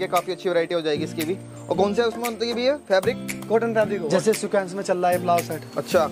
ठीक है काफ़ी अच्छी वैरायटी हो जाएगी इसकी भी। और कौन सा उसमें होती है फैब्रिक कॉटन फैब्रिक जैसे सिक्वेंस में चल रहा है ब्लाउज सेट अच्छा।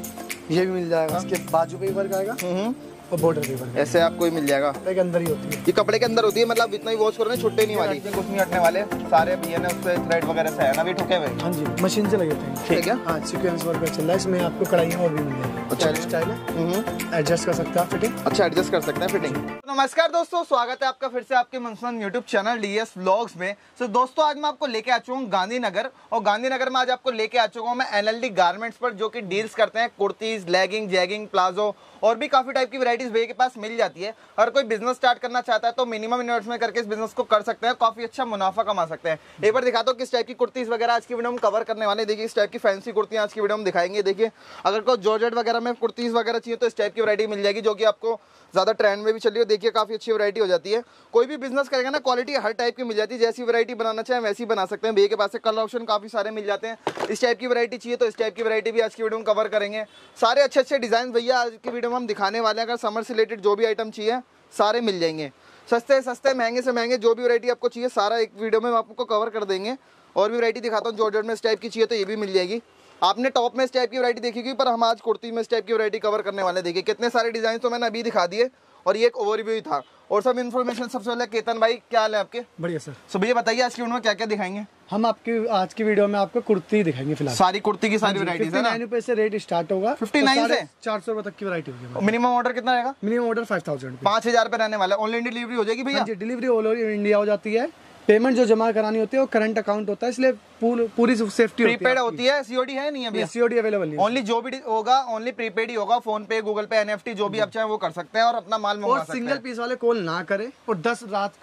ये भी मिल जाएगा। इसके बाजू पे भी वर्क आएगा। हम्म और बॉर्डर पे वर्क ऐसे आपको ही मिल जाएगा। आएगा एक अंदर ही होती है। ये कपड़े के अंदर होती है मतलब इतना ही वॉश करो ना छुट्टे नहीं वाली। कुछ नहीं हटने वाले। सारे भैया ने उससे थ्रेड वगैरह से है ना भी ठुके हुए। हाँ जी मशीन से लगे थे ठीक है। हाँ सीक्वेंस वर्क पे चल रहा है। इसमें आपको कढ़ाइयाँ और भी मिल जाएगी। अच्छा। स्टाइल है। हम्म। एडजस्ट कर सकते हैं फिटिंग अच्छा एडजस्ट कर सकते हैं फिटिंग नमस्कार दोस्तों स्वागत है आपका फिर से आपके मनसन यूट्यूब चैनल डीएस व्लॉग्स में। तो दोस्तों आज मैं आपको लेके आ चुका हूँ गांधीनगर। और गांधीनगर में आज आपको लेके आ चुका हूँ मैं एनएलडी गारमेंट्स पर जो कि डील्स करते हैं कुर्तीज लेगिंग जैगिंग प्लाजो और भी काफ़ी टाइप की वैरायटीज भैया के पास मिल जाती है। हर कोई बिज़नेस स्टार्ट करना चाहता है तो मिनिमम इन्वेस्टमेंट करके इस बिज़नेस को कर सकते हैं काफ़ी अच्छा मुनाफा कमा सकते हैं। एक बार दिखाता हूँ किस टाइप की कुर्तीज वगैरह आज की वीडियो में कवर करने वाले देखिए इस टाइप की फैंसी कुर्तियाँ आज की वीडियो में दिखाएँगे। देखिए अगर कोई जॉर्जेट वगैरह में कुर्तीज वगैरह चाहिए तो इस टाइप की वैरायटी मिल जाएगी, जो कि आपको ज़्यादा ट्रेंड में भी चली हो। देखिए, काफ़ी अच्छी वैरायटी हो जाती है। कोई भी बिज़नेस करेगा ना क्वालिटी हर टाइप की मिल जाती है। जैसी वरायटी बनाना चाहे, वैसी बना सकते हैं। भैया के पास से कलर ऑप्शन काफ़ी सारे मिल जाते हैं। इस टाइप की वैरायटी चाहिए तो इस टाइप की वरायटी भी आज की वीडियो में कवर करेंगे। सारे अच्छे अच्छे डिज़ाइन भैया आज की वीडियो में हम दिखाने वाले हैं। अगर समर से रिलेटेड जो भी आइटम चाहिए, सारे मिल जाएँगे। सस्ते सस्ते, महँगे से महँगे जो भी वैरायटी आपको चाहिए, सारा एक वीडियो में हम आपको कवर कर देंगे। और भी वरायटी दिखाता हूँ जॉर्जेट में इस टाइप की चाहिए तो ये भी मिल जाएगी। आपने टॉप में इस टाइप की वैरायटी देखी होगी पर हम आज कुर्ती में इस टाइप की वैरायटी कवर करने वाले हैं। देखिए कितने सारे डिज़ाइन तो मैंने अभी दिखा दिए और ये एक ओवरव्यू ही था। और सब इन्फॉर्मेशन सबसे पहले केतन भाई क्या हाल है आपके? बढ़िया सर। सो भैया बताइए आज की वीडियो में क्या क्या दिखाएँगे? हम आपकी आज की वीडियो में आपको कुर्ती दिखाएँगे फ़िलहाल। सारी कुर्ती की सारी वैरायटीज है ना? नाइन रुपए से रेट स्टार्ट होगा। 59 से? चार सौ रुपए तक की वैरायटी होगी मिनिमम ऑर्डर कितना रहेगा? मिनिमम ऑर्डर फाइव थाउज़ेंड पाँच हज़ार रहने वाला ऑनलाइन डिलीवरी हो जाएगी भैया? हाँ डिलीवरी ऑल ओवर इंडिया हो जाती है। पेमेंट जो जमा करानी होती है वो करंट अकाउंट होता है इसलिए पूरी सेफ्टी प्रीपेड होती है सीओडी है? नहीं अभी? सीओडी अवेलेबल नहीं ओनली जो भी होगा ओनली प्रीपेड ही होगा फ़ोन पे गूगल पे एनएफटी जो भी आप चाहे वो कर सकते हैं और अपना माल मंगवा सकते सकते सिंगल पीस वाले कॉल ना करे और दस रात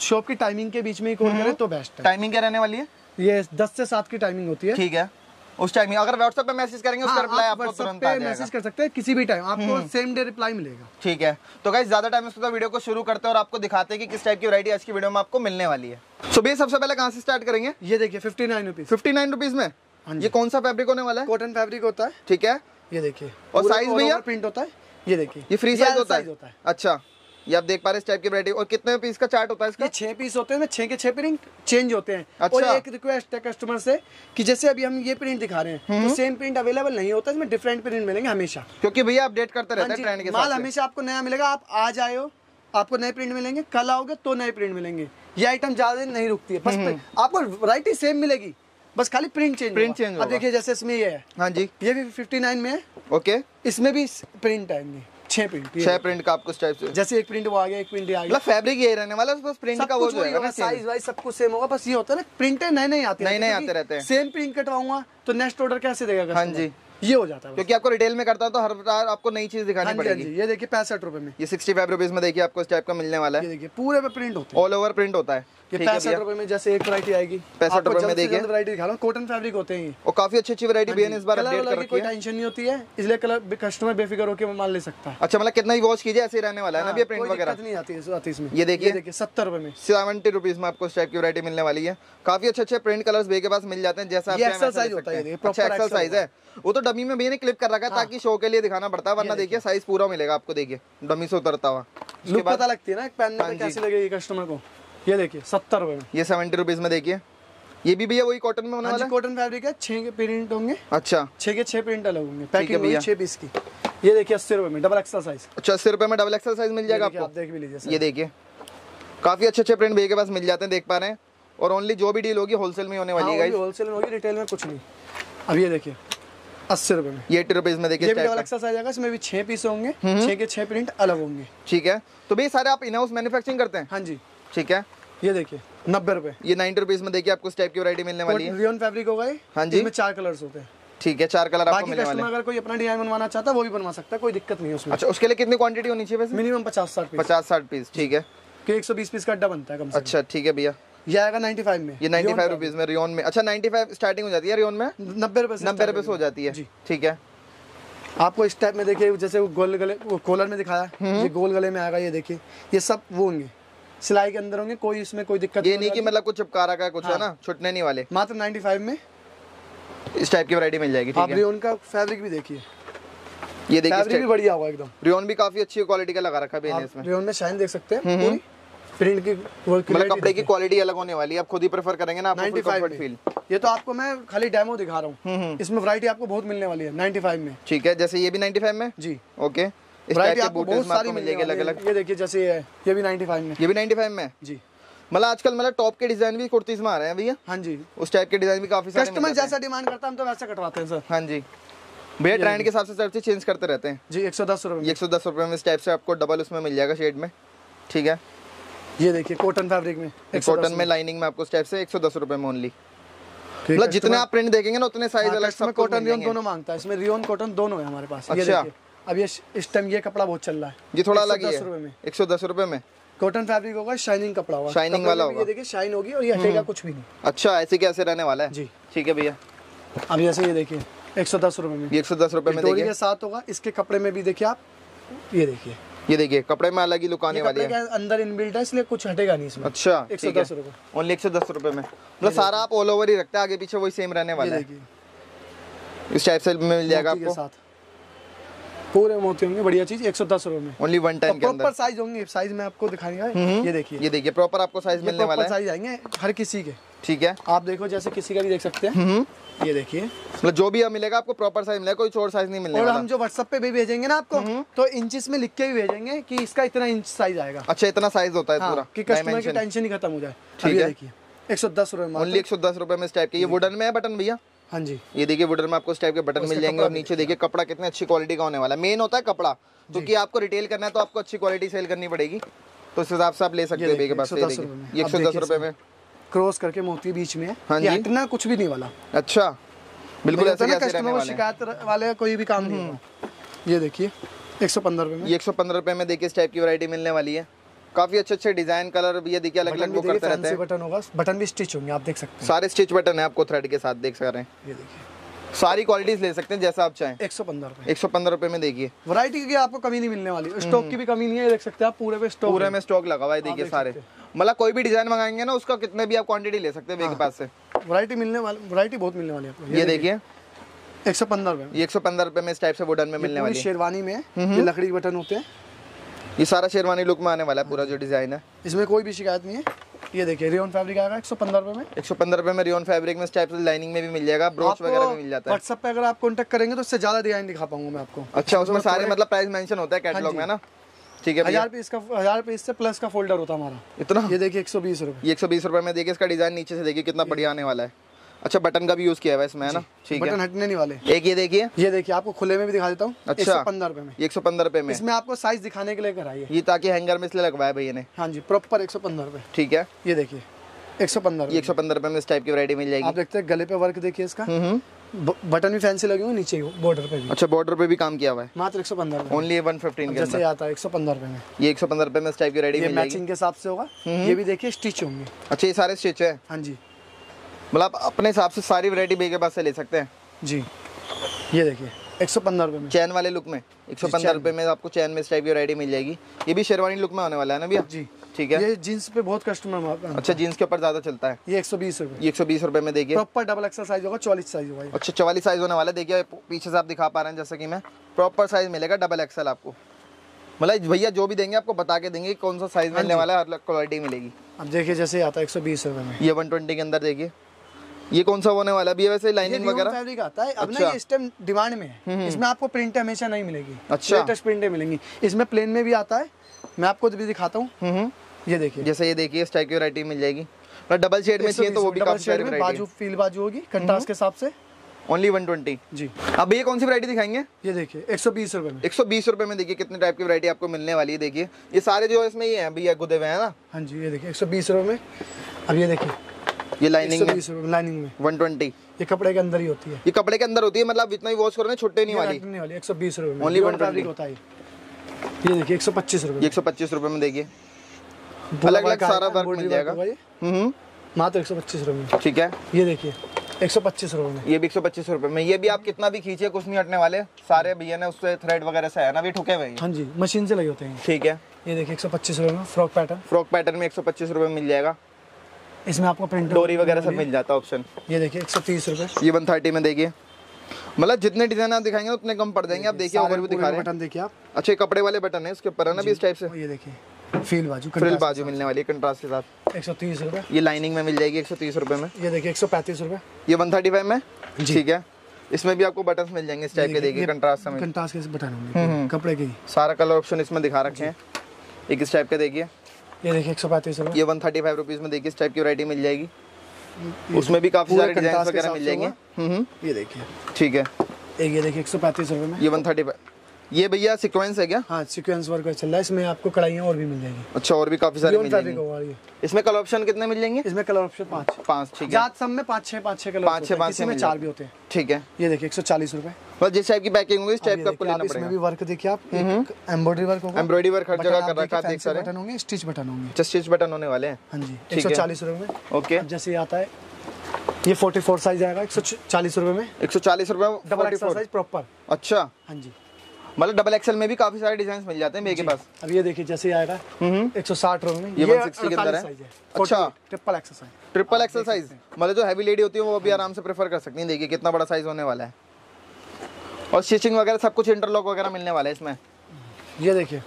शॉप की टाइमिंग के बीच में ही कॉल करे तो बेस्ट है। टाइमिंग क्या रहने वाली है? ये दस से सात की टाइमिंग होती है। ठीक है। उस टाइम अगर व्हाट्सएप पे मैसेज करेंगे उसका हाँ, रिप्लाई आप आपको तुरंत आ जाएगा। मैसेज कर सकते हैं किसी भी टाइम आपको सेम डे रिप्लाई मिलेगा। ठीक है। तो गाइस ज़्यादा टाइम इसको वीडियो को शुरू करते हैं और आपको दिखाते हैं कि किस टाइप की वैरायटी आज की वीडियो में आपको मिलने वाली है। सो भैया सबसे पहले कहाँ से स्टार्ट करेंगे? ये देखिए fifty nine rupees fifty nine rupees में? हाँ। ये कौन सा फैब्रिक होने वाला है? कॉटन फैब्रिक होता है। ठीक है। ये देखिए। और all भैया? प्रिंट होता है। ये देखिए। ये फ्री साइज़ होता है। अच्छा। ये आप देख पा रहे इस टाइप की वैरायटी और कितने पीस का चार्ट होता है इसका? छह पीस होते हैं छह के छह प्रिंट चेंज होते हैं। अच्छा। और एक रिक्वेस्ट है कस्टमर से कि जैसे अभी हम ये प्रिंट दिखा रहे हैं तो सेम प्रिंट अवेलेबल नहीं होता इसमें डिफरेंट प्रिंट मिलेंगे हमेशा। क्योंकि भैया अपडेट करते रहते हाँ हैं ट्रेंड के माल हमेशा आपको नया मिलेगा आप आज आए हो आपको नए प्रिंट मिलेंगे कल आओगे तो नए प्रिंट मिलेंगे। ये आइटम ज़्यादा नहीं रुकती है। बस आपको वैरायटी सेम मिलेगी बस खाली प्रिंट चेंज Print change अब देखिए जैसे इसमें ये है। हाँ जी। ये भी फिफ्टी नाइन में है। ओके इसमें भी प्रिंट आएँगे। छह प्रिंट छह प्रिंट का आपको इस टाइप से। जैसे एक प्रिंट वो आ गया एक प्रिंट आ गया। मतलब फैब्रिक यही रहने वाला बस प्रिंट का वो होगा साइज़ वाइज सब कुछ सेम होगा बस ये होता है ना प्रिंट नए नए आते नए-नए आते रहते हैं। सेम प्रिंट कटवाऊँगा तो नेक्स्ट ऑर्डर कैसे देगा हाँ जी। ये हो जाता है क्योंकि आपको रिटेल में करता है तो हर बार आपको नई चीज़ हाँ दिखानी हाँ पड़ेगी ये देखिए पैंसठ रुपए में। ये सिक्सटी फाइव रुपीज़ में देखिए आपको इस टाइप का मिलने वाला ये है देखिए पूरे पे प्रिंट होते हैं। ऑल ओवर प्रिंट होता है। ये पैंसठ रुपए में जैसे एक वैरायटी आएगी। 65 रुपए में देखिए। जल्द दिखा रहा हूँ कॉटन फैब्रिक होते हैं और काफ़ी अच्छी अच्छी वैरायटी भैया ने इस बार अपडेट कर कोई टेंशन नहीं होती है इसलिए कलर कस्टमर बेफिक्र होकर माल ले सकता है। अच्छा मतलब कितना ही वॉश कीजिए ऐसे रहने वाला है ना भैया प्रिंट हाँ, वगैरह? नहीं आती है इसमें। ये देखिए। सत्तर रुपए में। सेवेंटी रुपीज़ में आपको इस टाइप की वैरायटी मिलने वाली है। काफ़ी अच्छे अच्छे प्रिंट कलर्स भैया के पास मिल जाते हैं जैसा होता है हैं। अच्छा है। वो तो डमी में भैया ने क्लिप कर रखा है। ताकि शो के लिए दिखाना पड़ता है वरना देखिए साइज़ पूरा मिलेगा आपको देखिए। डमी से उतरता हुआ। लुक पता लगती है ना पहनने हाँ में कैसी लगेगी कस्टमर को? ये देखिए सत्तर रुपए में। ये सेवेंटी रुपीज़ में देखिए। ये भी भैया वही कॉटन में होने हाँ वाला है? कॉटन फैब्रिक है छह के प्रिंट होंगे। अच्छा। छह के छह प्रिंट अलग होंगे। पैकिंग छह पीस की। ये देखिए अस्सी रुपए में डबल एक्सल साइज़ अच्छा अस्सी रुपए में डबल एक्सल साइज़ मिल जाएगा आप आपको? देख भी लीजिए ये देखिए। काफ़ी अच्छे अच्छे प्रिंट भैया के पास मिल जाते हैं देख पा रहे हैं। और ओनली जो भी डील होगी होलसेल में होने वाली है होलसेल में होगी रिटेल में कुछ नहीं। अब ये देखिए अस्सी रुपए में। ये एट्टी रुपीज़ में देखिए डबल एक्सल साइज़ आएगा इसमें भी छह पीस होंगे छह के छह प्रिंट अलग होंगे। ठीक है। तो भैया सारे आप इन हाउस मैन्युफैक्चरिंग करते हैं? हाँ जी। ठीक है? ये देखिए नब्बे रुपए। ये नाइन्टी रुपीज़ में देखिए आपको इस टाइप की वैरायटी मिलने वाली है। रियोन फैब्रिक होगा ये हाँ जी। इसमें चार कलर्स होते हैं। ठीक है चार कलर आपको मिलने वाले अगर कोई अपना डिज़ाइन बनवाना चाहता है वो भी बनवा सकता है कोई दिक्कत नहीं है उसमें। अच्छा उसके लिए कितनी क्वांटिटी होनी चाहिए वैसे? मिनिमम पचास साठ पीस पचास साठ पीस ठीक है। कि एक सौ बीस पीस का अड्डा बनता है कम से अच्छा ठीक है भैया। ये आएगा नाइन्टी फाइव में। ये नाइन्टी फाइव रुपीज़ में रियोन में। अच्छा नाइन्टी फाइव स्टार्टिंग हो जाती है रियोन में? नब्बे रुपए से नब्बे start रुपए से हो जाती है। जी। ठीक है। आपको इस टाइप में देखिए जैसे वो गोल गले वो कॉलर में दिखाया हम्म। ये गोल गले में आएगा ये देखिए ये सब वो होंगे। सिलाई के अंदर होंगे कोई इसमें कोई दिक्कत ये नहीं कि मतलब कुछ चिपका रखा है कुछ है हाँ। ना छुटने नहीं वाले। मात्र 95 में। इस टाइप की वैरायटी मिल जाएगी ठीक है। रियोन का फैब्रिक भी देखिए। ये देखिए फैब्रिक भी बढ़िया होगा एकदम। रियोन भी काफ़ी अच्छी क्वालिटी का लगा रखा है इसमें। रियोन में शाइन देख सकते हैं हम्म। पूरी। प्रिंट की मतलब कपड़े की क्वालिटी अलग होने वाली है। आप खुद ही प्रेफर करेंगे ना आपको कंफर्ट फील ये तो आपको मैं खाली डेमो दिखा रहा हम्म, हूँ इसमें वैरायटी आपको बहुत मिलने वाली है 95 में। ठीक है जैसे ये भी 95 में? जी। ओके इस टाइप वैरायटी के आपको बहुत सारी आपको मिल मिलने जाएगी अलग अलग ये देखिए जैसे ये है। ये भी 95 में। ये भी 95 में? जी। मतलब आजकल मतलब टॉप के डिज़ाइन भी कुर्तीज में आ रहे हैं भैया। हाँ जी। उस टाइप के डिज़ाइन भी काफ़ी कस्टमर जैसा डिमांड करता है हम तो वैसा कटवाते हैं सर हाँ जी। भैया ट्रेंड के हिसाब से सर्च चेंज करते रहते हैं। जी एक सौ दस रुपये एक सौ दस रुपये में इस टाइप से आपको डबल उसमें मिल जाएगा शेड में। ठीक है? ये देखिए कॉटन फैब्रिक में। कॉटन में लाइनिंग में आपको इस टाइप से एक सौ दस रुपये में ओनली मतलब है, जितने आप प्रिंट देखेंगे ना उतने साइज़ अलग सब कॉटन रियोन दोनों माँगता है। इसमें रियोन कॉटन दोनों है हमारे पास। अच्छा। अब ये इस टाइम ये कपड़ा बहुत चल रहा है। ये थोड़ा अलग ही 110 रुपए में। एक सौ दस रुपये में? कॉटन फैब्रिक होगा शाइनिंग कपड़ा होगा। कपड़े वाला होगा। हम्म। ये देखिए शाइन होगी और ये हटेगा कुछ भी नहीं। अच्छा ऐसे कैसे रहने वाला है? जी। ठीक है भैया। अब जैसे ये देखिए एक सौ दस रुपये में। एक सौ दस रुपये में देखिए। के साथ होगा इसके कपड़े में भी देखिए आप ये देखिए। ये देखिए कपड़े में अलग ही लुक आने वाली है। अंदर इनबिल्ट है इसलिए कुछ हटेगा नहीं इसमें। अच्छा एक सौ दस रुपये ओनली एक सौ दस रुपये में। मतलब सारा आप ऑल ओवर ही रखते हैं आगे पीछे वही सेम रहने वाला है। इस टाइप से मिल जाएगा आपको। साथ। पूरे मोती होंगे बढ़िया चीज़ एक सौ दस रुपये में। Only one time proper size होंगे साइज़ में आपको दिखाएँगे ये देखिए। ये देखिए प्रॉपर आपको साइज़ मिलने वाला है। साइज़ आएँगे हर किसी के। ठीक है। आप देखो जैसे किसी का भी देख सकते हैं। हम्म ये देखिए। मतलब जो भी मिलेगा आपको प्रॉपर साइज़ मिलेगा कोई चोर साइज़ नहीं मिलने और हम जो व्हाट्सएप पे भी भेजेंगे ना आपको तो इंचेस में लिख के भी भेजेंगे कि इसका इतना इंच साइज़ आएगा। अच्छा इतना साइज़ होता है हाँ, पूरा। कि कस्टमर की टेंशन ही खत्म हो जाए। ठीक है। देखिए एक सौ दस रुपये ओनली एक सौ दस रुपये में इस टाइप के ये वुडन में है बटन भैया? हाँ जी। ये देखिए वुडन में आपको इस टाइप के बटन मिल जाएँगे और नीचे देखिए कपड़ा कितने अच्छी क्वालिटी का होने वाला है। मेन होता है कपड़ा क्योंकि आपको रिटेल करना है तो आपको अच्छी क्वालिटी सेल करनी पड़ेगी। तो उस हिसाब से आप ले सकते हो के पास 110 रुपए में। ये एक सौ दस रुपये में। क्रॉस करके मोती बीच में। हाँ जी। हटना कुछ भी नहीं वाला। अच्छा बिल्कुल होता ना कस्टमर को शिकायत वाले कोई भी काम नहीं ये देखिए एक सौ पंद्रह रुपये में। एक सौ पंद्रह रुपये में देखिए इस टाइप की वैरायटी मिलने वाली है। काफ़ी अच्छे अच्छे डिज़ाइन कलर भी ये देखिए अलग अलग भी करते रहते हैं। बटन होगा। बटन भी स्टिच होंगे आप देख सकते हैं। सारे स्टिच बटन है आपको थ्रेड के साथ देख सकते हैं। ये देखिए। सारी क्वालिटीज ले सकते हैं जैसा आप चाहें। एक सौ पंद्रह रुपये एक सौ पंद्रह रुपये में देखिए। वैरायटी की आपको कमी नहीं मिलने वाली। स्टॉक की भी कमी नहीं है देख सकते हैं आप पूरे पे स्टॉक पूरे में स्टॉक लगा हुआ है देखिए सारे। मतलब कोई भी डिज़ाइन मंगाएँगे ना उसका कितने भी आप क्वांटिटी ले सकते हैं मेरे पास से। वैरायटी मिलने वाली वैरायटी बहुत मिलने वाली है आपको। ये देखिए। एक सौ पंद्रह में। ये एक सौ पंद्रह रुपये में इस टाइप से वुडन में मिलने वाली शेरवानी में लकड़ी के बटन होते हैं। ये सारा शेरवानी लुक में आने वाला है पूरा जो डिज़ाइन है। इसमें कोई भी शिकायत नहीं है। ये देखिए रियोन फैब्रिक आएगा एक सौ पंद्रह रुपये में। एक सौ पंद्रह रुपये में रियोन फैब्रिक में इस टाइप से लाइनिंग में भी मिल जाएगा ब्रोच वगैरह भी मिल जाता है। व्हाट्सएप पे अगर आप कॉन्टेक्ट करेंगे तो उससे ज़्यादा डिज़ाइन दिखा पाऊँगा मैं आपको। अच्छा उसमें सारे मतलब प्राइस मेंशन होता है कैटलॉग में ना? ठीक है हज़ार पीस का हज़ार पीस से प्लस का फोल्डर होता है हमारा। इतना? ये देखिए एक सौ बीस रुपये एक सौ बीस रुपये में देखिए इसका डिज़ाइन नीचे से देखिए कितना बढ़िया आने वाला है। अच्छा बटन का भी यूज़ किया हुआ है इसमें है ना? ठीक है। बटन हटने नहीं वाले। एक ये देखिए। ये देखिए आपको खुले में भी दिखा देता हूँ। अच्छा। पंद्रह रुपये में। एक सौ पंद्रह रुपये में। इसमें आपको साइज़ दिखाने के लिए कराइए। ये ताकि हैंगर में इसलिए लगवाया भैया ने। हाँ जी प्रॉपर एक सौ पंद्रह रुपये ठीक है। ये देखिए एक सौ पंद्रह एक सौ पंद्रह रुपये में इस टाइप की वैरायटी मिल जाएगी। आप देखते हैं गले पे वर्क देखिए इसका। हम्म हम्म। बटन भी फैंसी लगे हुए नीचे बॉर्डर पे भी। अच्छा बॉर्डर पे भी काम किया हुआ है। मात्र एक सौ पंद्रह ओनली वन फिफ्टीन जैसे आता है एक सौ पंद्रह में। ये एक सौ पंद्रह रुपये में इस टाइप की जाएगी। मैचिंग के हिसाब से होगा। ये भी देखिए स्टिच होंगे। अच्छा ये सारे स्टिच है? हाँ जी। मतलब अपने हिसाब से सारी वैरायटी भैया के पास से ले सकते हैं। जी। ये देखिए एक सौ पंद्रह रुपये में। चैन वाले लुक में एक सौ पंद्रह रुपये में आपको चैन में इस टाइप की वैरायटी मिल जाएगी। ये भी शेरवानी लुक में होने वाला है ना भैया? जी। ठीक है। ये जीन्स पे बहुत कस्टमर अच्छा जीन्स के ऊपर ज़्यादा चलता है। ये एक सौ बीस रुपये एक सौ बीस रुपये में देखिए। प्रॉपर डबल एक्सल साइज़ होगा चौलीस साइज़ होगा अच्छा चवालीस साइज़ होने वाला है। देखिए पीछे से आप दिखा पा रहे हैं जैसे कि मैं। प्रॉपर साइज़ मिलेगा डबल एक्सल आपको। मतलब भैया जो भी देंगे आपको बता के देंगे कौन सा साइज़ मिलने वाला है हर क्वालिटी मिलेगी। अब देखिए जैसे आता है एक सौ बीस रुपये में। ये वन ट्वेंटी के अंदर देखिए। ये कौन सा होने वाला है? वैसे लाइनिंग वगैरह? फैब्रिक आता है। अब ना अच्छा। ये इस टाइम डिमांड में है। इसमें आपको प्रिंट हमेशा नहीं मिलेगी। अच्छा। लेटेस्ट प्रिंटें मिलेंगी। इसमें प्लेन में भी आता है। मैं आपको भी दिखाता हूँ। ये देखिए। जैसे ये देखिए इस टाइप की वैरायटी मिल जाएगी। और डबल शेड में चाहिए तो वो भी डबल शेड में बाजू फील बाजू होगी कंट्रास्ट के हिसाब से। ओनली वन ट्वेंटी जी। अब भैया कौन सी वरायटी दिखाएँगे? ये देखिए एक सौ बीस रुपये में। एक सौ बीस रुपये में देखिए कितने टाइप की वैरायटी आपको मिलने वाली है देखिए। ये सारे जो इसमें ये हैं भैया गुदे हुए हैं ना? हाँ जी ये देखिए एक सौ बीस रुपये में। अब ये देखिए। ये लाइनिंग में लाइनिंग में। वन ट्वेंटी ये कपड़े के अंदर ही होती है। ये कपड़े के अंदर होती है मतलब इतना ही वॉश करो ना छुट्टे नहीं वाली। नहीं वाली एक सौ बीस में। Only Pure 120 होता है ये। देखिए एक सौ पच्चीस ये रुपये एक सौ पच्चीस रुपये में देखिए। अलग अलग सारा वर्क मिल जाएगा। ये। हम्म हम्म, मात्र एक सौ पच्चीस रुपये ठीक है। ये देखिए एक सौ पच्चीस रुपये में। ये भी एक सौ पच्चीस रुपये में। ये भी आप कितना भी खींचिए कुछ नहीं हटने वाले। सारे भैया ने उससे थ्रेड वगैरह से है ना भी ठुके हुए हाँ। जी मशीन से लगे होते हैं। ठीक है। ये देखिए एक सौ पच्चीस रुपये में फ्रॉक पैटर्न फ्रॉक पैटर्न में एक सौ पच्चीस रुपये मिल जाएगा। इसमें आपको प्रिंट डोरी वगैरह सब मिल जाता है ऑप्शन ये देखिए एक सौ तीस रुपये ये वन थर्टी में देखिए। मतलब जितने डिज़ाइन आप दिखाएँगे उतने कम पड़ जाएँगे। आप देखिए सारे भी दिखा रहे हैं। बटन देखिए आप। अच्छा कपड़े वाले बटन है उसके ऊपर है ना भी इस टाइप से? ये देखिए फील बाजू फ्रिल बाजू मिलने वाली है कंट्रास्ट के साथ। एक सौ तीस रुपये ये लाइनिंग में मिल जाएगी एक सौ तीस रुपए में। ये देखिए एक सौ पैंतीस रुपये ये वन थर्टी फाइव में? ठीक है। इसमें भी आपको बटन मिल जाएँगे इस टाइप के देखिए कंट्रास्ट में। कंट्रास्ट के बटन हम्म, होंगे कपड़े की सारा कलर ऑप्शन इसमें दिखा रखे हैं। एक इस टाइप के देखिए। ये देखिए एक सौ पैंतीस ये वन थर्टी फाइव रुपीज़ में देखिए इस टाइप की वरायटी मिल जाएगी। उसमें भी काफ़ी सारे डिज़ाइन वगैरह मिल जाएँगे। हम्म, हम्म, ये देखिए। ठीक है। एक ये देखिए एक सौ पैंतीस रुपये में। ये वन थर्टी ये भैया सिक्वेंस है क्या? हाँ सीक्वेंस वर्क चल रहा है। इसमें आपको कढ़ाइयाँ और भी मिल जाएगी। अच्छा और भी काफ़ी सारे मिल जाएँगे। इसमें कलर ऑप्शन कितने मिल जाएँगे? इसमें कलर ऑप्शन पाँच। पाँच ठीक है। जात सब में पाँच छः पाँच छः कलर पाँच छः, पाँच छः में चार भी होते हैं। ठीक है। ये देखिए एक सौ चालीस रुपये बस जिस टाइप की पैकिंग होगी इस टाइप का आपको लेना इसमें भी वर्क देखिए आप एम्ब्रॉयडरी वर्क होगा। एम्ब्रॉयडरी वर्क हर जगह कर रखा है देख सकते हैं। बटन होंगे स्टिच बटन होंगे। अच्छा स्टिच बटन होने वाले हैं। हाँ जी एक सौ। चालीस रुपये में। ओके। अब जैसे ये आता है ये फोर्टी फोर साइज़ आएगा एक सौ चालीस रुपये में। एक सौ चालीस रुपए डबल एक्सल साइज़ प्रॉपर अच्छा। हाँ जी। मतलब डबल एक्सएल में भी काफ़ी सारे डिज़ाइन मिल जाते हैं मेरे के पास। अब ये देखिए जैसे आएगा एक सौ साठ रुपये में ये 160 के अंदर है? अच्छा। Triple XL size triple XL size मतलब जो हैवी लेडी होती है वो भी आराम से प्रेफर कर सकती है। देखिए कितना बड़ा साइज़ होने वाला है। और स्टिचिंग वगैरह सब कुछ इंटरलॉक वगैरह मिलने वाला है इसमें। ये देखिए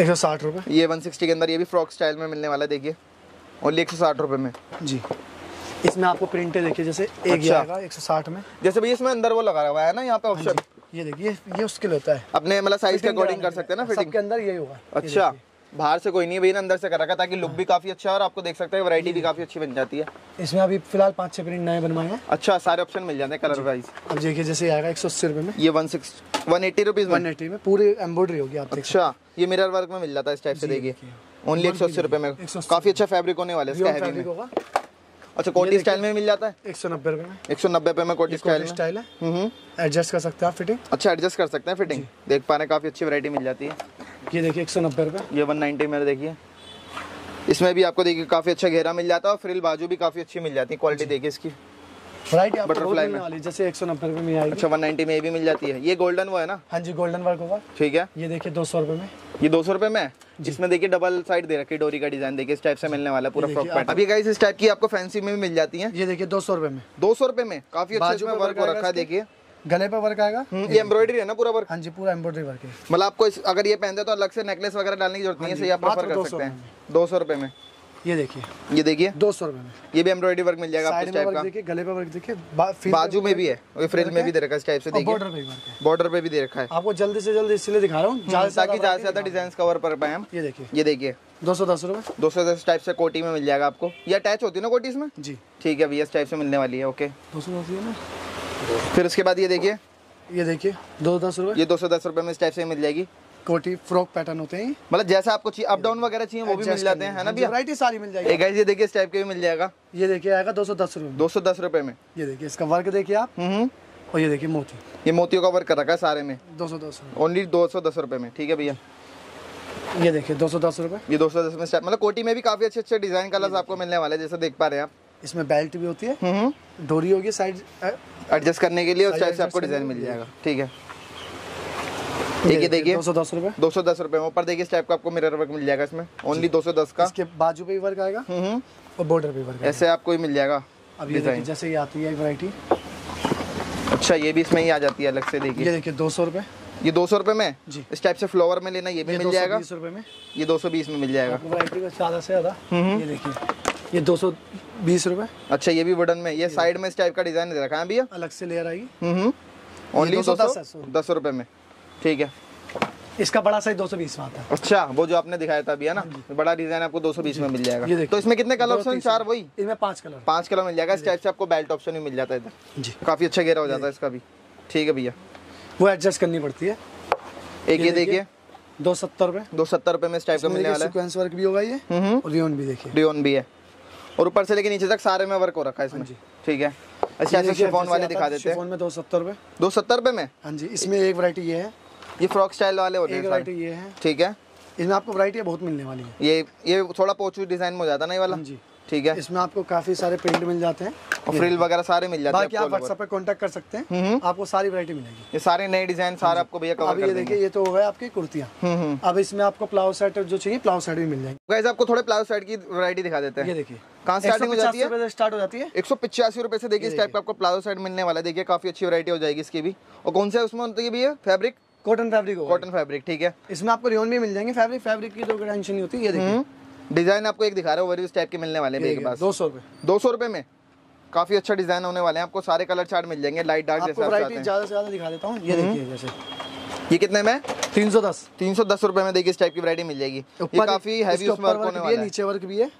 एक सौ साठ रुपये ये 160 के अंदर ये भी फ्रॉक स्टाइल में मिलने वाला है देखिए। ओनली एक सौ साठ रुपए में। जी। इसमें आपको प्रिंट देखिए जैसे एक अच्छा। एक सौ साठ में। जैसे भैया इसमें अंदर वो लगा हुआ है ना यहाँ पे ऑप्शन ये देखिए ये- उसके लिए होता है। अपने मतलब साइज़ के अकॉर्डिंग कर सकते हैं ना फिटिंग सबके अंदर यही होगा। अच्छा बाहर से कोई नहीं भैया अंदर से कर रखा ताकि लुक भी काफ़ी अच्छा है और आपको देख सकते हैं वैरायटी भी काफ़ी अच्छी बन जाती है। इसमें अभी फ़िलहाल पाँच छह प्रिंट नए बनवाए हैं। अच्छा सारे ऑप्शन मिल जाते हैं कलर वाइज अब देखिए जैसे आएगा एक सौ अस्सी रुपये में। ये one six one eighty rupees one में। एटी में पूरी एम्ब्रॉयडरी होगी आप अच्छा ये मिरर वर्क में मिल जाता है इस टाइप से देखिए। ओनली एक सौ अस्सी रुपए में। काफ़ी अच्छा फैब्रिक होने वाला है इसका अच्छा कोटी स्टाइल में मिल जाता है? एक सौ नब्बे रुपए में। एक सौ नब्बे रुपए में कोटी स्टाइल स्टाइल है। हम्म एडजस्ट कर सकते हैं आप फिटिंग अच्छा एडजस्ट कर सकते हैं फिटिंग देख पा रहे हैं काफ़ी अच्छी वरायटी मिल जाती है। ये देखिए एक सौ नब्बे रुपये ये वन नाइनटी में देखिए। इसमें भी आपको देखिए काफ़ी अच्छा घेरा मिल जाता है और फ्रिल बाजू भी काफ़ी अच्छी मिल जाती है क्वालिटी देखिए इसकी। आपको बहुत में। वाली जैसे एक सौ नब्बे रुपये में आएगी। अच्छा वन नाइनटी में ये भी मिल जाती है। ये गोल्डन वो है ना? हाँ जी गोल्डन वर्क होगा। ठीक है। ये देखिए दो सौ रुपये में। ये दो सौ रुपए में? जिसमें देखिए डबल साइड दे रखी डोरी का डिज़ाइन देखिए इस टाइप से मिलने वाला पूरा फ्रॉक पैटर्न अभी गाइस इस टाइप की आपको फैंसी में भी मिल जाती है। ये देखिए दो सौ रुपये में। दो सौ रुपए में? काफ़ी अच्छा इसमें वर्क हो रखा है देखिए। गले पर वर्क आएगा। हम्म, ये एम्ब्रॉयडरी है ना पूरा वर्क हाँ जी पूरा एम्ब्रॉयडरी वर्क है। मतलब आपको अगर ये पहनते तो अलग से नेकलेस वगैरह डालने की ज़रूरत नहीं है सही आप प्रेफर कर सकते हैं। दो सौ रुपए में। ये देखिए। ये देखिए। दो सौ रुपये में। ये भी एम्ब्रॉयडरी वर्क मिल जाएगा आपको इस टाइप का। देखिए गले पर वर्क देखिए बाजू में भी है और फ्रिल में भी दे रखा है इस टाइप से। देखिए बॉर्डर पे भी है। बॉर्डर पे भी दे रखा है। आपको जल्दी से जल्दी इसलिए दिखा रहा हूँ ज़्यादा ताकि ज़्यादा से ज़्यादा डिज़ाइन कवर कर पाए हम। ये देखिए। ये देखिए। दो सौ दस रुपये दो सौ दस टाइप से कोटी में मिल जाएगा आपको। ये अटैच होती है ना कोटी इसमें? जी। ठीक है भैया इस टाइप से मिलने वाली है ओके दो सौ दस फिर उसके बाद ये देखिए। ये देखिए दो सौ दस रुपये ये दो सौ दस रुपए में इस टाइप से मिल जाएगी। कोटी फ्रॉक पैटर्न होते हैं। मतलब जैसा आपको चाहिए अप डाउन वगैरह चाहिए वो भी मिल जाते हैं है ना भैया? वराइटी सारी मिल जाएगी। गाइस ये देखिए इस टाइप के भी मिल जाएगा। ये देखिए आएगा दो सौ दस रुपये में। दो सौ दस रुपए में। ये देखिए इसका वर्क देखिए आप। हम्म और ये देखिए मोती। ये मोतियों का वर्क कर रखा है सारे में। दो सौ दस ओनली दो सौ दस रुपए में ठीक है भैया? ये देखिए दो सौ दस रुपये ये दो सौ दस में स्टार्ट मतलब कोटी में भी काफ़ी अच्छे अच्छे डिज़ाइन कलर्स आपको मिलने वाले हैं जैसे देख पा रहे हैं आप। इसमें बेल्ट भी होती है। हम्म डोरी होगी साइड एडजस्ट करने के लिए उस Size टाइप से आपको डिज़ाइन मिल जाएगा ठीक है? देखिए देखिए। दो सौ दस रुपये दो सौ दस रुपए में ऊपर देखिए इस टाइप का आपको मिरर वर्क मिल जाएगा इसमें। ओनली दो सौ दस का। इसके बाजू पे वर्क आएगा? हम्म और बॉर्डर पे वर्क ऐसे आपको ही मिल जाएगा अब ये देखिए जैसे ये आती है वैरायटी अच्छा ये भी इसमें ही आ जाती है अलग से ये देखिए देखिए दो सौ रुपये ये दो सौ रुपए में? जी। इस टाइप से फ्लावर में लेना ये भी मिल दो सौ जाएगा बीस रुपये में। ये दो सौ बीस में मिल जाएगा। वैरायटी का ज़्यादा से ज़्यादा। ये देखिए ये दो सौ बीस रुपये अच्छा ये भी वुडन में। ये साइड में इस टाइप का डिज़ाइन दे रखा है भैया अलग से लेयर आएगी। हम्म ओनली दो सौ दस रुपए में। ठीक है। इसका बड़ा साइज़ दो सौ बीस में आता है। अच्छा वो जो आपने दिखाया था अभी है ना? बड़ा डिज़ाइन आपको 220 में मिल जाएगा। तो इसमें कितने कलर ऑप्शन चार वही? इनमें पाँच कलर पाँच कलर मिल जाएगा। इस टाइप से आपको बेल्ट ऑप्शन भी मिल जाता है इधर। जी। काफ़ी अच्छा घेरा हो जाता है इसका भी। ठीक है भैया। वो एडजस्ट करनी पड़ती है। एक ये देखिए दो सत्तर रुपये दो सत्तर रुपए में इस टाइप का मिलने वाला है। सीक्वेंस वर्क भी होगा ये। हम्म और रियोन भी देखिए। डियोन भी है। और ऊपर से लेके नीचे तक सारे में वर्क हो रखा है इसमें। ठीक है। अच्छा ऐसे शिफॉन वाले दिखा देते हैं। में दो सत्तर रुपये दो सत्तर रुपए में? हाँ जी इसमें एक वैरायटी ये है। ये फ्रॉक स्टाइल वाले होते हैं सारे। ये है। ठीक है। इसमें आपको वैरायटी बहुत मिलने वाली है। ये ये थोड़ा पोचू डिज़ाइन में हो जाता है ना ये वाला? हाँ जी। ठीक है। इसमें आपको काफ़ी सारे प्रिंट मिल जाते हैं। और फ्रिल वगैरह सारे मिल जाते हैं बाकी आप। व्हाट्सएप पे कांटेक्ट कर सकते हैं। हम्म आपको सारी वैरायटी मिलेगी। ये सारे नए डिज़ाइन सारे आपको भैया कवर कर ये देखिए ये तो हो गए आपकी कुर्तियाँ। हम्म हम्म। अब इसमें आपको प्लाउ सेट जो चाहिए प्लाउ सेट भी मिल जाएँगे। गाइस आपको थोड़े प्लाजो सेट की वैरायटी दिखा देते हैं। ये हैं देखिए। कहाँ स्टार्टिंग हो जाती है? 185 से स्टार्ट हो जाती है। एक सौ पिचासी रुपए से देखिए इस टाइप का आपको प्लाजो सेट मिलने वाला है। देखिए काफ़ी अच्छी वैरायटी हो जाएगी इसकी भी। और कौन सा उसमें? होती है? भैया फैब्रिक कॉटन फैब्रिक होगा। कॉटन फैब्रिक ठीक है। इसमें आपको रियोन भी मिल जाएँगे। फैब्रिक फैब्रिक की तो टेंशन नहीं होती ये देखिए। डिज़ाइन आपको एक दिखा रहे हो टाइप के मिलने वाले हैं भैया पास। दो सौ रुपये दो सौ रुपए में। काफ़ी अच्छा डिज़ाइन होने वाले हैं। आपको सारे कलर चार्ट मिल जाएँगे लाइट डार्क जैसे आपको वैरायटी ज़्यादा से ज़्यादा दिखा देता हूँ। ये देखिए जैसे। ये कितने में? तीन सौ दस। तीन सौ दस रुपए में देखिए इस टाइप की वैरायटी मिल जाएगी। ये काफ़ी हैवी उसमें वर्क होने है वाला है। नीचे वर्क भी है।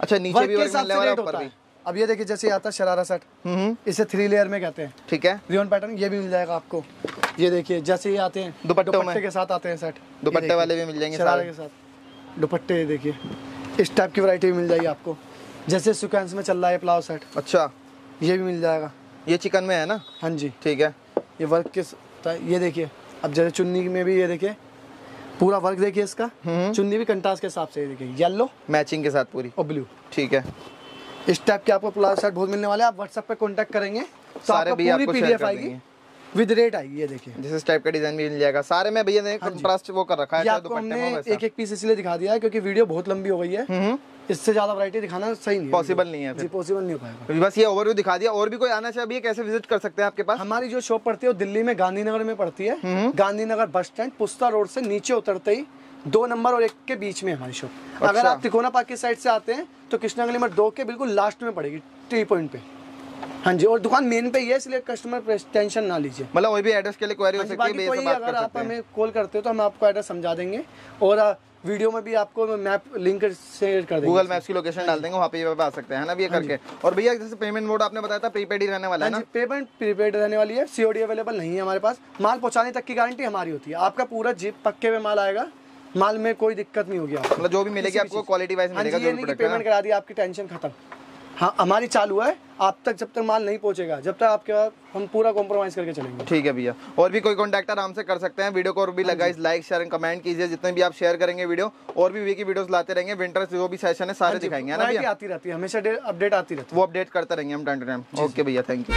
अच्छा नीचे भी वर्क मिलने वाला है ऊपर भी। अब ये देखिए जैसे आता है शरारा सेट। हम्म। इसे थ्री लेयर में कहते हैं। ठीक है। रियोन पैटर्न ये भी मिल जाएगा आपको। ये देखिए जैसे ये आते हैं दुपट्टों। के साथ आते हैं सेट दुपट्टे वाले भी मिल जाएँगे शरारे के साथ। दुपट्टे देखिए। इस टाइप की वैरायटी भी मिल जाएगी आपको। जैसे सुकैंस में चल रहा है प्लाव सेट अच्छा। ये भी मिल जाएगा। ये चिकन में है ना? हाँ जी। ठीक है। ये वर्क के ये देखिए अब जैसे चुन्नी में भी ये देखिए पूरा वर्क देखिए इसका। हम्म। चुन्नी भी कंटास के हिसाब से ये देखिए। येलो मैचिंग के साथ पूरी। और ब्लू ठीक है। इस टाइप के आपको प्लाजो सेट बहुत मिलने वाले आप व्हाट्सएप पे कांटेक्ट करेंगे तो सारे आपको भी पूरी पीडीएफ आएगी। विद रेट आएगी ये देखिए। जैसे टाइप का डिज़ाइन भी मिल जाएगा। सारे में भैया ने कंट्रास्ट वो कर रखा है आपको दुपट्टे हमने में हो एक एक पीस इसलिए दिखा दिया है क्योंकि वीडियो बहुत लंबी हो गई है। हम्म इससे ज़्यादा वैरायटी दिखाना सही नहीं है। पॉसिबल नहीं है जी पॉसिबल नहीं हो पाएगा। बस ये ओवरव्यू दिखा दिया। और भी कोई आना चाहे भैया कैसे विज़िट कर सकते हैं आपके पास? हमारी जो शॉप पड़ती है वो दिल्ली में गांधीनगर में पड़ती है। हम्म। गांधीनगर बस स्टैंड पुस्ता रोड से नीचे उतरते ही दो नंबर और एक के बीच में हमारी शॉप अगर अच्छा। आप तिकोना पार्क की साइड से आते हैं तो कृष्णा गली नंबर दो के बिल्कुल लास्ट में पड़ेगी टी पॉइंट पे। हाँ जी और दुकान मेन पे ही है इसलिए कस्टमर टेंशन ना लीजिए। मतलब वही भी एड्रेस के लिए क्वेरी हो हाँ सकती है कोई अगर आप हमें कॉल करते हो तो हम आपको एड्रेस समझा देंगे और वीडियो में भी आपको मैप लिंक शेयर कर देंगे। गूगल मैप्स की लोकेशन डाल देंगे वहाँ पे आ सकते हैं ना भैया करके। और भैया जैसे पेमेंट मोड आपने बताया था प्रीपेड ही रहने वाला है हाँ ना? पेमेंट प्रीपेड रहने वाली है सीओडी अवेलेबल नहीं है हमारे पास। माल पहुँचाने तक की गारंटी हमारी होती है आपका पूरा जीप पक्के में माल आएगा माल में कोई दिक्कत नहीं होगी आपको। मतलब जो भी मिलेगी आपको क्वालिटी वाइज हाँ मिलेगा ये जो नहीं है पेमेंट करा दी आपकी टेंशन खत्म। हाँ हमारी चालू है आप तक जब तक माल नहीं पहुंचेगा जब तक आपके पास हम पूरा कॉम्प्रोमाइज करके चलेंगे। ठीक है भैया। और भी कोई कॉन्टैक्ट आराम से कर सकते हैं वीडियो को और भी लगा लाइक शेयर कमेंट कीजिए जितने भी आप शेयर करेंगे वीडियो और भी वी की वीडियोस लाते रहेंगे विंटर जो भी सेशन है सारे दिखाएँगे ना भैया? आती रहती है हमेशा अपडेट आती रहती है। वो अपडेट करते रहेंगे हम टाइम टू टाइम ओके भैया थैंक यू